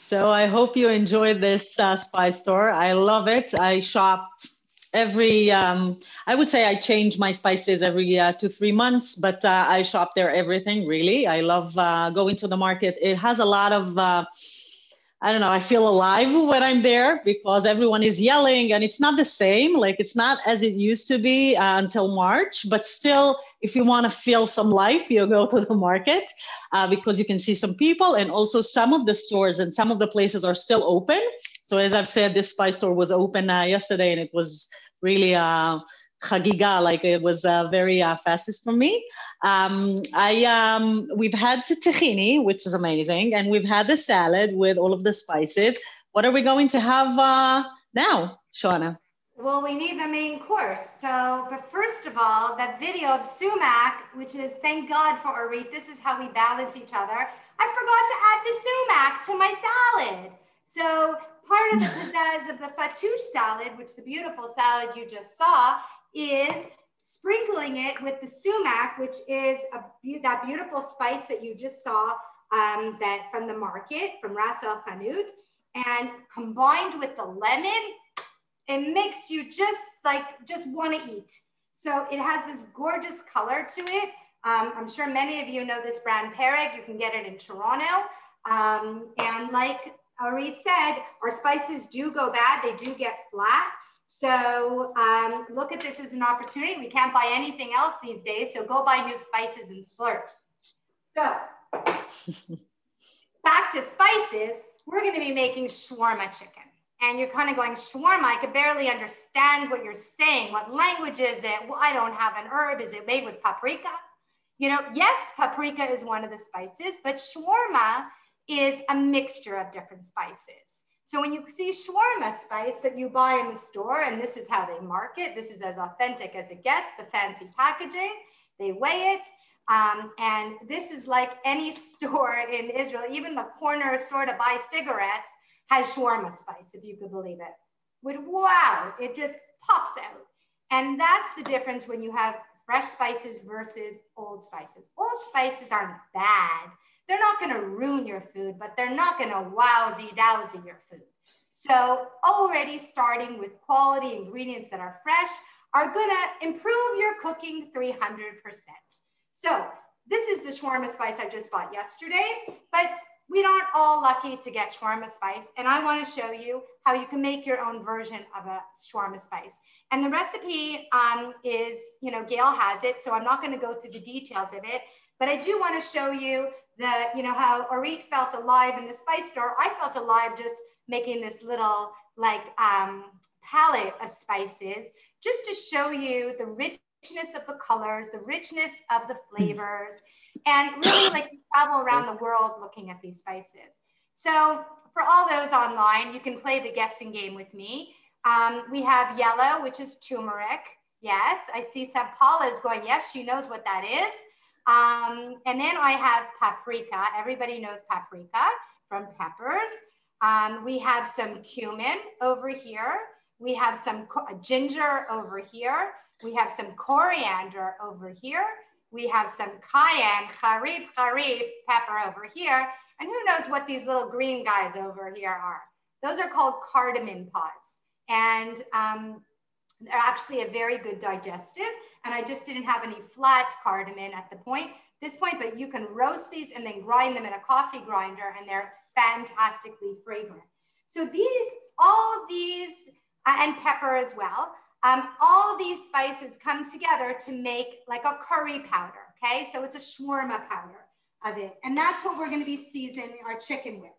[SPEAKER 3] So I hope you enjoyed this uh, spice store. I love it. I shop every, um, I would say I change my spices every uh, two, three months, but uh, I shop there everything really. I love uh, going to the market. It has a lot of, uh, I don't know, I feel alive when I'm there because everyone is yelling and it's not the same. Like it's not as it used to be uh, until March, but still, if you want to feel some life, you go to the market uh, because you can see some people and also some of the stores and some of the places are still open. So as I've said, this spice store was open uh, yesterday and it was really uh, chagiga, like it was uh, very uh, fastest for me. Um, I um, we've had the tahini, which is amazing, and we've had the salad with all of the spices. What are we going to have uh, now, Shawna?
[SPEAKER 2] Well, we need the main course. So, but first of all, that video of sumac, which is thank God for Orit. This is how we balance each other. I forgot to add the sumac to my salad. So part of the pizzazz of the fattoush salad, which the beautiful salad you just saw, is sprinkling it with the sumac, which is a, that beautiful spice that you just saw um, that from the market, from Ras El Hanout, and combined with the lemon, it makes you just like, just want to eat. So it has this gorgeous color to it. Um, I'm sure many of you know this brand Pereg. You can get it in Toronto. Um, and like Orit said, our spices do go bad. They do get flat. So um, look at this as an opportunity. We can't buy anything else these days. So go buy new spices and splurge. So back to spices, we're going to be making shawarma chicken. And you're kind of going, shawarma, I could barely understand what you're saying. What language is it? Well, I don't have an herb. Is it made with paprika? You know, yes, paprika is one of the spices, but shawarma is a mixture of different spices. So when you see shawarma spice that you buy in the store, and this is how they market, this is as authentic as it gets, the fancy packaging, they weigh it. Um, and this is like any store in Israel, even the corner store to buy cigarettes has shawarma spice, if you could believe it. With wow, it just pops out. And that's the difference when you have fresh spices versus old spices. Old spices aren't bad they're not going to ruin your food, but they're not going to wowsy dowsy your food. So already starting with quality ingredients that are fresh are going to improve your cooking 300%. So this is the shawarma spice I just bought yesterday, but we're not all lucky to get shawarma spice. And I want to show you how you can make your own version of a shawarma spice. And the recipe um, is, you know, Gail has it, so I'm not going to go through the details of it, but I do want to show you the, you know, how Orit felt alive in the spice store. I felt alive just making this little like um, palette of spices just to show you the richness of the colors, the richness of the flavors, and really like travel around the world looking at these spices. So for all those online, you can play the guessing game with me. Um, we have yellow, which is turmeric. Yes, I see some Paula is going, yes, she knows what that is. Um, and then I have paprika. Everybody knows paprika from peppers. Um, we have some cumin over here. We have some ginger over here. We have some coriander over here. We have some cayenne, harif, harif pepper over here. And who knows what these little green guys over here are? Those are called cardamom pods. And um, they're actually a very good digestive. And I just didn't have any flat cardamom at the point, this point, but you can roast these and then grind them in a coffee grinder and they're fantastically fragrant. So these, all these, uh, and pepper as well, um, all these spices come together to make like a curry powder, okay? So it's a shawarma powder. of it. And that's what we're gonna be seasoning our chicken with.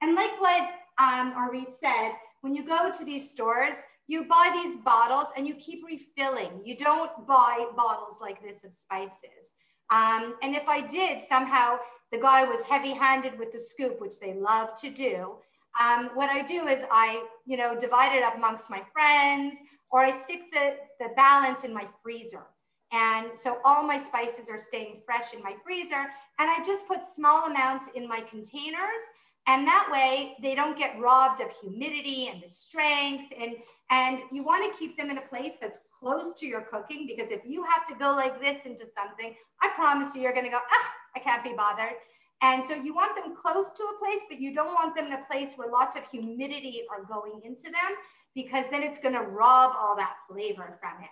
[SPEAKER 2] And like what um, Orit said, when you go to these stores, you buy these bottles and you keep refilling. You don't buy bottles like this of spices. Um, and if I did, somehow the guy was heavy handed with the scoop, which they love to do. Um, what I do is I, you know, divide it up amongst my friends or I stick the, the balance in my freezer. And so all my spices are staying fresh in my freezer. And I just put small amounts in my containers and that way they don't get robbed of humidity and the strength. And, and you want to keep them in a place that's close to your cooking because if you have to go like this into something, I promise you, you're going to go, ah, I can't be bothered. And so you want them close to a place, but you don't want them in a place where lots of humidity are going into them because then it's going to rob all that flavor from it.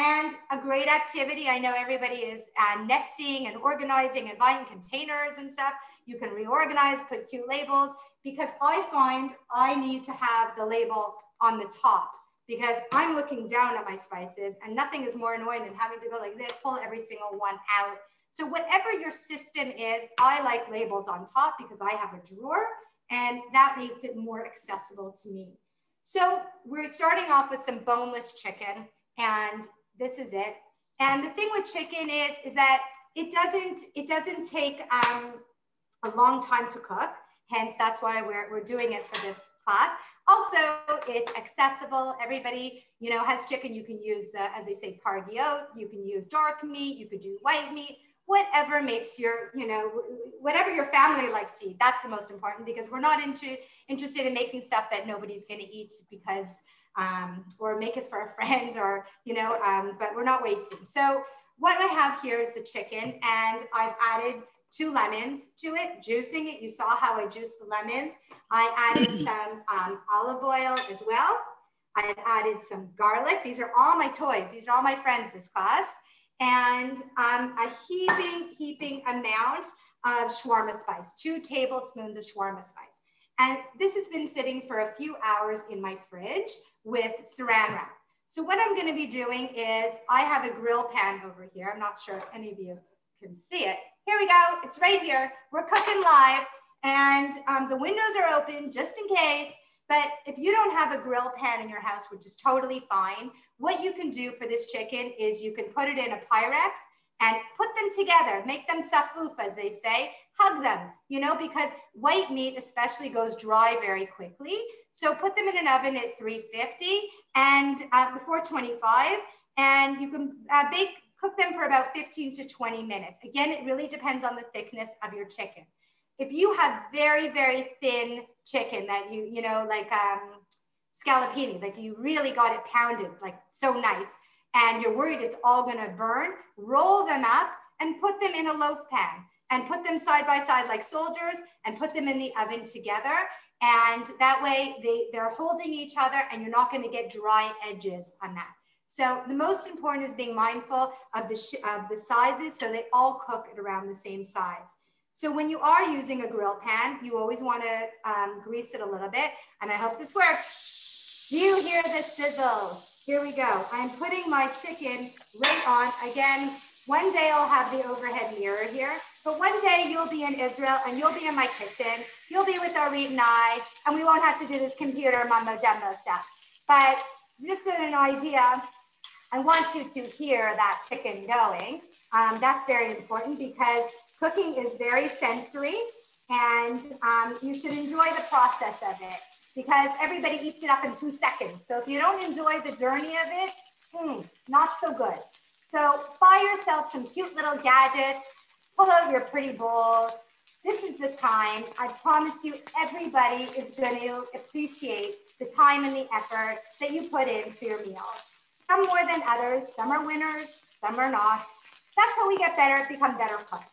[SPEAKER 2] And a great activity, I know everybody is uh, nesting and organizing and buying containers and stuff. You can reorganize, put cute labels, because I find I need to have the label on the top because I'm looking down at my spices and nothing is more annoying than having to go like this, pull every single one out. So whatever your system is, I like labels on top because I have a drawer and that makes it more accessible to me. So we're starting off with some boneless chicken and this is it. And the thing with chicken is, is that it doesn't, it doesn't take um, a long time to cook. Hence, that's why we're, we're doing it for this class. Also, it's accessible. Everybody, you know, has chicken. You can use the, as they say, pargiote. You can use dark meat. You could do white meat. Whatever makes your, you know, whatever your family likes to eat. That's the most important because we're not into, interested in making stuff that nobody's going to eat because, um, or make it for a friend or, you know, um, but we're not wasting. So what I have here is the chicken and I've added two lemons to it, juicing it. You saw how I juiced the lemons. I added some um, olive oil as well. I have added some garlic. These are all my toys. These are all my friends this class. And um, a heaping, heaping amount of shawarma spice, two tablespoons of shawarma spice. And this has been sitting for a few hours in my fridge with saran wrap. So what I'm gonna be doing is I have a grill pan over here. I'm not sure if any of you can see it. Here we go. It's right here. We're cooking live and um, the windows are open just in case. But if you don't have a grill pan in your house, which is totally fine, what you can do for this chicken is you can put it in a Pyrex and put them together, make them safuf, as they say, hug them, you know, because white meat especially goes dry very quickly. So put them in an oven at 350 and uh, before 25, and you can uh, bake Cook them for about 15 to 20 minutes. Again, it really depends on the thickness of your chicken. If you have very, very thin chicken that you, you know, like um, scallopini, like you really got it pounded, like so nice, and you're worried it's all gonna burn, roll them up and put them in a loaf pan and put them side by side like soldiers and put them in the oven together. And that way they, they're holding each other and you're not gonna get dry edges on that. So the most important is being mindful of the, of the sizes so they all cook at around the same size. So when you are using a grill pan, you always want to um, grease it a little bit. And I hope this works. Do you hear the sizzle? Here we go. I'm putting my chicken right on. Again, one day I'll have the overhead mirror here, but one day you'll be in Israel and you'll be in my kitchen. You'll be with Orit and I, and we won't have to do this computer mumbo jumbo stuff. But just an idea, I want you to hear that chicken going. Um, that's very important because cooking is very sensory and um, you should enjoy the process of it because everybody eats it up in two seconds. So if you don't enjoy the journey of it, hmm, not so good. So buy yourself some cute little gadgets, pull out your pretty bowls. This is the time. I promise you, everybody is going to appreciate the time and the effort that you put into your meal. Some more than others, some are winners, some are not. That's how we get better, become better cooks.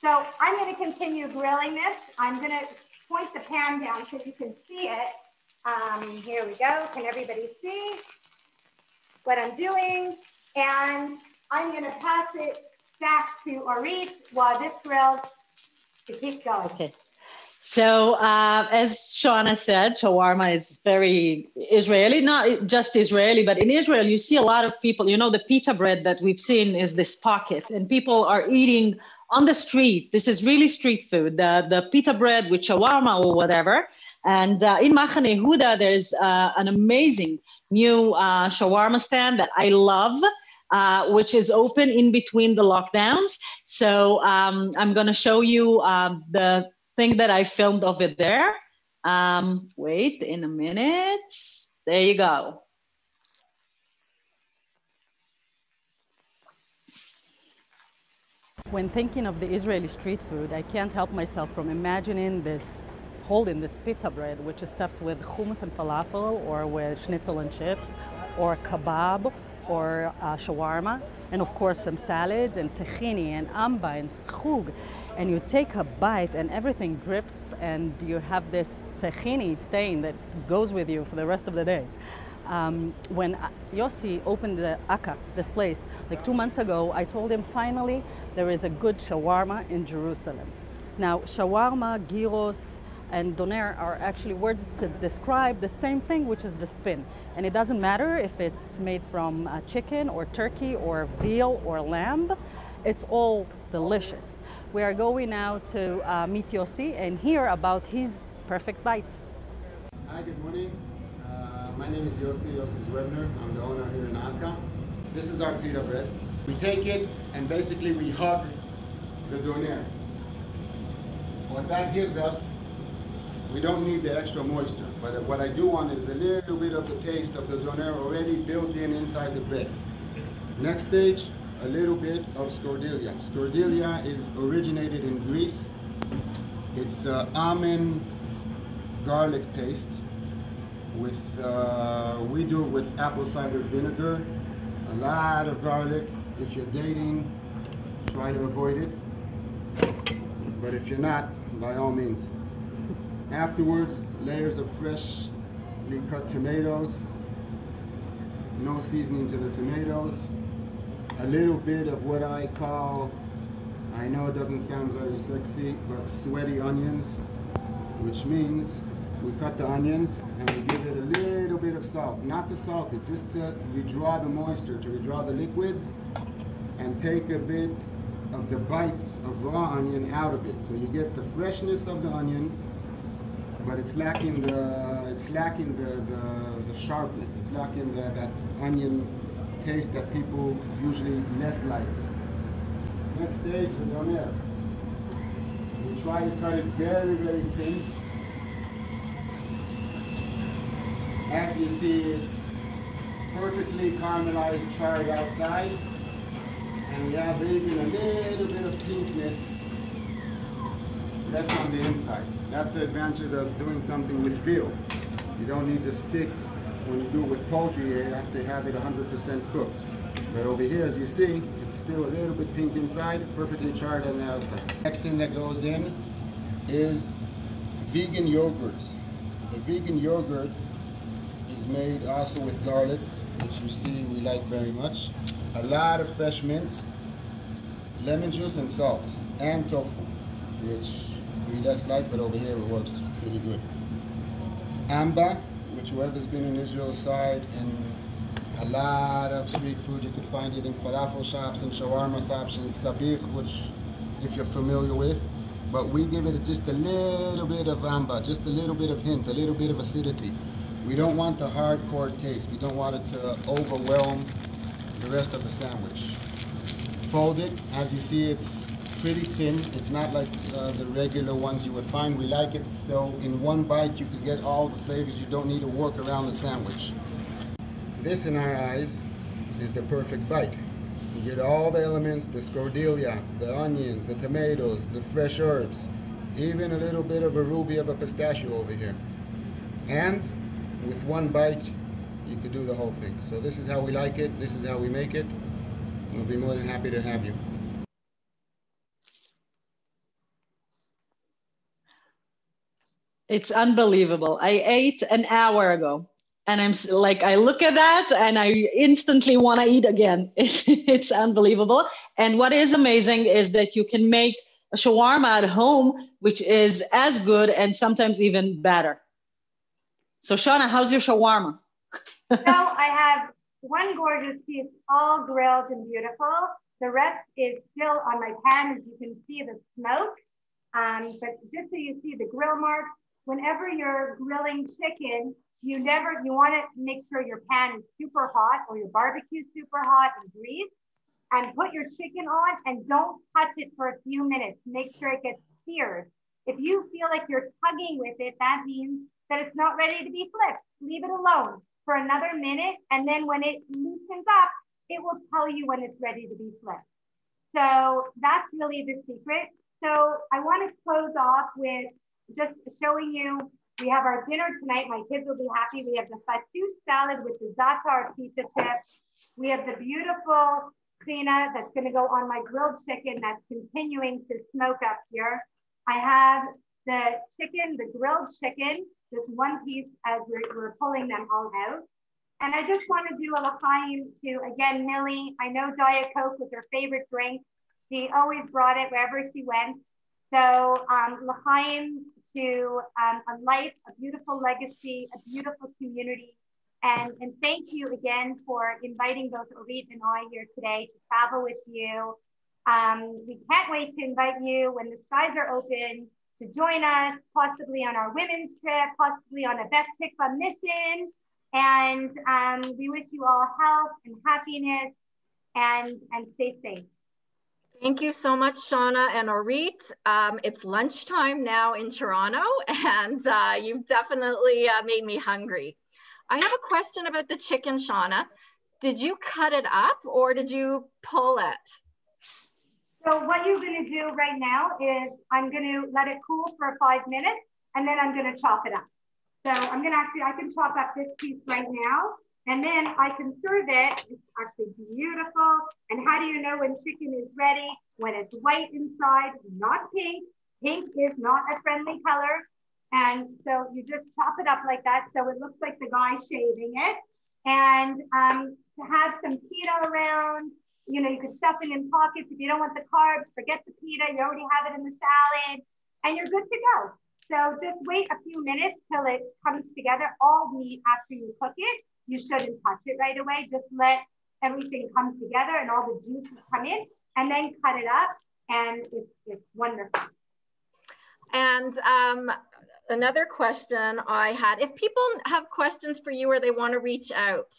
[SPEAKER 2] So I'm gonna continue grilling this. I'm gonna point the pan down so you can see it. Um, here we go, can everybody see what I'm doing? And I'm gonna pass it back to Orit while this grills to keep going.
[SPEAKER 3] Okay. So, uh, as Shawna said, shawarma is very Israeli, not just Israeli, but in Israel, you see a lot of people, you know, the pita bread that we've seen is this pocket, and people are eating on the street. This is really street food, the, the pita bread with shawarma or whatever. And uh, in Machane Yehuda, there's uh, an amazing new uh, shawarma stand that I love. Uh, which is open in between the lockdowns. So um, I'm going to show you um, the thing that I filmed over there. Um, wait in a minute. There you go.
[SPEAKER 4] When thinking of the Israeli street food, I can't help myself from imagining this holding this pita bread, which is stuffed with hummus and falafel, or with schnitzel and chips, or kebab, or uh, shawarma, and of course some salads and tahini and amba and schug. And you take a bite and everything drips, and you have this tahini stain that goes with you for the rest of the day um, when Yossi opened the Akka, this place, like two months ago, I told him finally there is a good shawarma in Jerusalem. Now, shawarma, gyros, and doner are actually words to describe the same thing, which is the spin. And it doesn't matter if it's made from uh, chicken or turkey or veal or lamb, it's all delicious. We are going now to uh, meet Yossi and hear about his perfect bite.
[SPEAKER 6] Hi, good morning. My name is Yossi, Yossi Zwebner. I'm the owner here in Akka. This is our pita bread. We take it and basically we hug the doner. What that gives us, we don't need the extra moisture, but what I do want is a little bit of the taste of the doner already built in inside the bread. Next stage, a little bit of scordilia. Scordilia is originated in Greece. It's uh, almond garlic paste with, uh, we do it with apple cider vinegar, a lot of garlic. If you're dating, try to avoid it. But if you're not, by all means. Afterwards, layers of freshly cut tomatoes, no seasoning to the tomatoes, a little bit of what I call, I know it doesn't sound very sexy, but sweaty onions, which means we cut the onions and we give it a little bit of salt. Not to salt it, just to redraw the moisture, to redraw the liquids and take a bit of the bite of raw onion out of it. So you get the freshness of the onion, but it's lacking the it's lacking the, the, the sharpness. It's lacking the, that onion taste that people usually less like. Next stage, the. We try to cut it very, very thin As you see, it's perfectly caramelized charred outside. And we have even a little bit of pinkness left on the inside. That's the advantage of doing something with veal. You don't need to stick when you do it with poultry, you have to have it 100% cooked. But over here, as you see, it's still a little bit pink inside, perfectly charred on the outside. Next thing that goes in is vegan yogurts. The vegan yogurt is made also with garlic, which you see we like very much. A lot of fresh mint, lemon juice and salt, and tofu, which less light, but over here it works pretty good. Amba, which whoever's been in Israel side and a lot of street food, you could find it in falafel shops and shawarma shops and sabich, which if you're familiar with. But we give it just a little bit of amba, just a little bit of hint, a little bit of acidity. We don't want the hardcore taste. We don't want it to overwhelm the rest of the sandwich. Fold it. As you see, it's pretty thin. It's not like uh, the regular ones you would find. We like it so in one bite you could get all the flavors. You don't need to work around the sandwich. This, in our eyes, is the perfect bite. You get all the elements, the scordilia, the onions, the tomatoes, the fresh herbs, even a little bit of a ruby of a pistachio over here. And with one bite, you could do the whole thing. So this is how we like it. This is how we make it. We'll be more than happy to have you.
[SPEAKER 3] It's unbelievable. I ate an hour ago and I'm like, I look at that and I instantly want to eat again. It's, it's unbelievable. And what is amazing is that you can make a shawarma at home, which is as good and sometimes even better. So Shawna, how's your shawarma?
[SPEAKER 2] so I have one gorgeous piece, all grilled and beautiful. The rest is still on my pan, as you can see the smoke. Um, but just so you see the grill marks, whenever you're grilling chicken, you never, you want to make sure your pan is super hot or your barbecue super hot and greased and put your chicken on and don't touch it for a few minutes. Make sure it gets seared. If you feel like you're tugging with it, that means that it's not ready to be flipped. Leave it alone for another minute. And then when it loosens up, it will tell you when it's ready to be flipped. So that's really the secret. So I want to close off with just showing you, we have our dinner tonight. My kids will be happy. We have the fattoush salad with the za'atar pizza tips. We have the beautiful Cleena that's going to go on my grilled chicken that's continuing to smoke up here. I have the chicken, the grilled chicken, just one piece as we're, we're pulling them all out. And I just want to do a l'chaim to, again, Millie. I know Diet Coke was her favorite drink. She always brought it wherever she went. So um, l'chaim to um, a life, a beautiful legacy, a beautiful community. And, and thank you again for inviting both Orit and I here today to travel with you. Um, we can't wait to invite you when the skies are open to join us, possibly on our women's trip, possibly on a Beth Tikvah mission. And um, we wish you all health and happiness and, and stay safe.
[SPEAKER 1] Thank you so much, Shawna and Orit. Um, it's lunchtime now in Toronto, and uh, you've definitely uh, made me hungry. I have a question about the chicken, Shawna. Did you cut it up or did you pull it?
[SPEAKER 2] So what you're gonna do right now is I'm gonna let it cool for five minutes and then I'm gonna chop it up. So I'm gonna actually, I can chop up this piece right now and then I can serve it. It's actually beautiful. And how do you know when chicken is ready? When it's white inside, not pink. Pink is not a friendly color. And so you just chop it up like that. So it looks like the guy shaving it. And um, to have some pita around, you know, you could stuff it in pockets. If you don't want the carbs, forget the pita. You already have it in the salad and you're good to go. So just wait a few minutes till it comes together. All meat after you cook it, you shouldn't touch it right away. Just let everything come together and all the juices come in and then cut it up and it's, it's wonderful.
[SPEAKER 1] And um, another question I had, if people have questions for you or they want to reach out,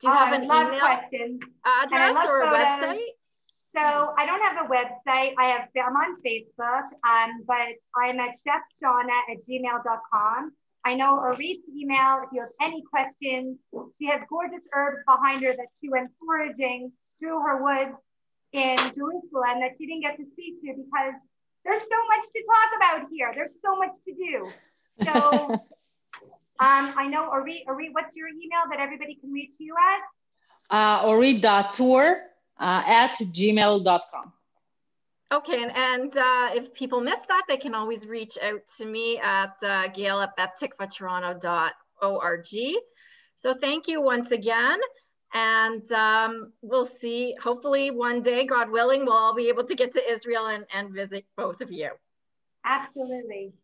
[SPEAKER 1] do you have an email
[SPEAKER 2] questions.
[SPEAKER 1] address or a website?
[SPEAKER 2] So I don't have a website. I have I'm on Facebook, um, but I'm at chefshauna at gmail.com. I know Orit's email, if you have any questions, she has gorgeous herbs behind her that she went foraging through her woods in Jerusalem that she didn't get to speak to because there's so much to talk about here. There's so much to do. So um, I know, Orit, Orit, what's your email that everybody can reach you at?
[SPEAKER 3] Uh, Orit.tour uh, at gmail.com.
[SPEAKER 1] Okay, and, and uh, if people missed that, they can always reach out to me at uh, gail at bethtikvatoronto.org. So thank you once again. And um, we'll see, hopefully one day, God willing, we'll all be able to get to Israel and, and visit both of you.
[SPEAKER 2] Absolutely.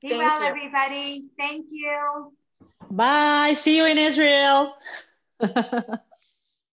[SPEAKER 2] Be Thank well, you. everybody. Thank you.
[SPEAKER 3] Bye. See you in Israel.